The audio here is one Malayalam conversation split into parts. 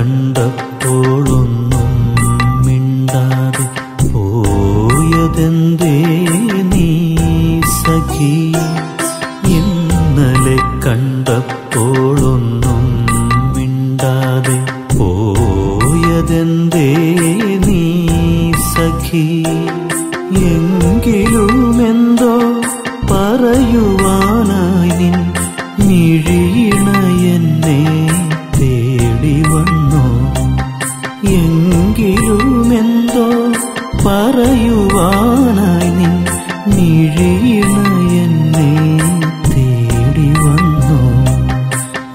ഇന്നലെ എങ്കിലുമെന്തോ പറയുവാനായി നിൻ മിഴിയണ എന്നെ തേടി വന്നു.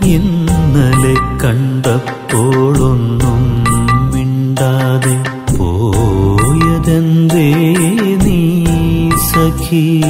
ഇന്നലെ കണ്ടപ്പോഴൊന്നും മിണ്ടാതെ പോയതെന്തേ നീ സഖീ?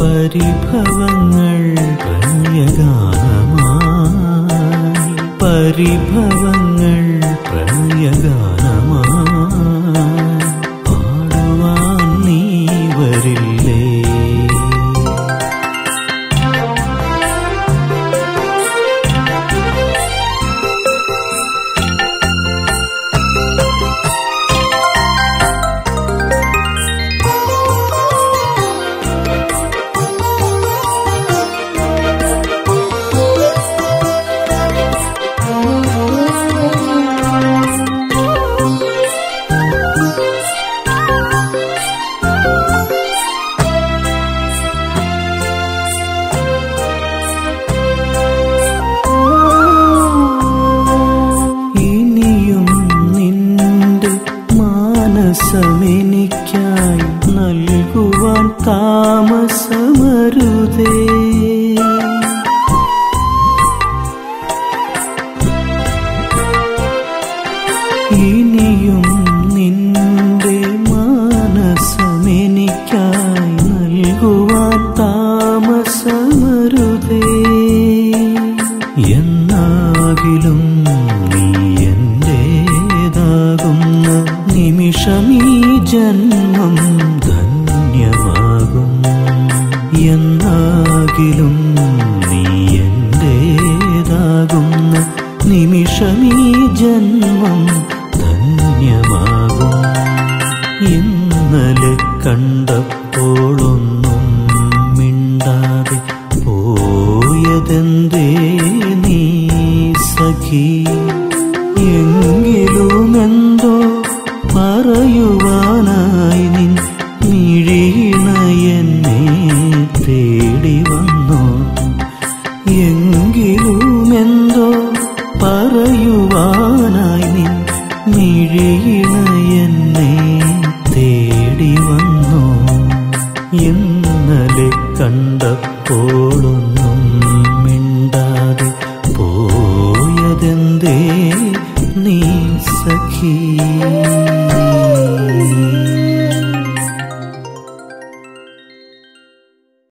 പരിഭവങ്ങൾ പ്രണയഗാനമായി. പരിഭവങ്ങൾ പ്രണയഗാനമായി താമസമരുതേ. ഇനിയും നിന്റെ മാനസമെനിക്കായി നൽകുവാൻ താമസമരുതേ. എന്നാകിലും നീ എന്റേതാകുന്ന നിമിഷമീ ജന്മം ധന്യമാകും എന്നാകിലും നീ എന്റേതാകുന്ന നിമിഷമീ ജന്മം ധന്യമാകും. ഇന്നലെ കണ്ടപ്പോഴൊന്നും മിണ്ടാതെ പോയതെന്തേ നീ സഖി? വന്നു. ഇന്നലെ കണ്ടപ്പോളൊന്നും മിണ്ടാതെ പോയതെന്തേ?